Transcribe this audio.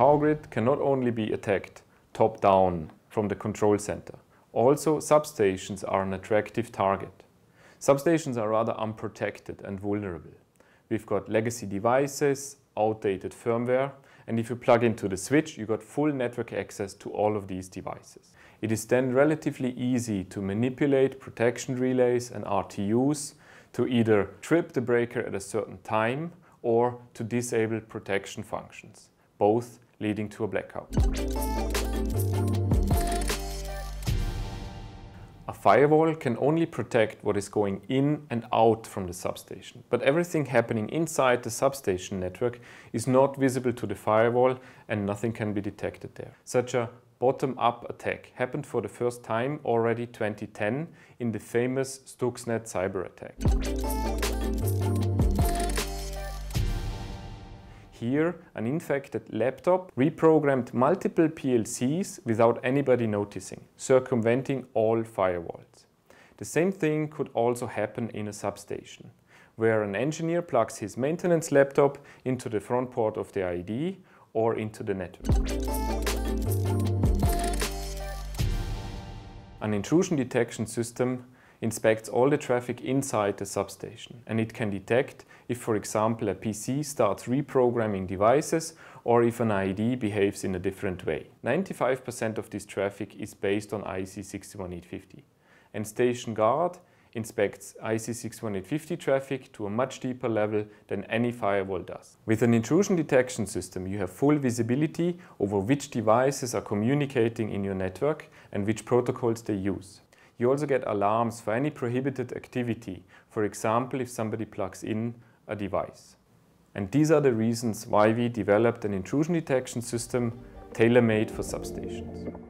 power grid can not only be attacked top-down from the control center, also substations are an attractive target. Substations are rather unprotected and vulnerable. We've got legacy devices, outdated firmware, and if you plug into the switch, you got full network access to all of these devices. It is then relatively easy to manipulate protection relays and RTUs to either trip the breaker at a certain time or to disable protection functions, both leading to a blackout. A firewall can only protect what is going in and out from the substation, but everything happening inside the substation network is not visible to the firewall and nothing can be detected there. Such a bottom-up attack happened for the first time already 2010 in the famous Stuxnet cyber attack. Here, an infected laptop reprogrammed multiple PLCs without anybody noticing, circumventing all firewalls. The same thing could also happen in a substation, where an engineer plugs his maintenance laptop into the front port of the IED or into the network. An intrusion detection system inspects all the traffic inside the substation and it can detect if, for example, a PC starts reprogramming devices or if an IED behaves in a different way. 95% of this traffic is based on IEC 61850 and StationGuard inspects IEC 61850 traffic to a much deeper level than any firewall does. With an intrusion detection system you have full visibility over which devices are communicating in your network and which protocols they use. You also get alarms for any prohibited activity, for example if somebody plugs in a device. And these are the reasons why we developed an intrusion detection system tailor-made for substations.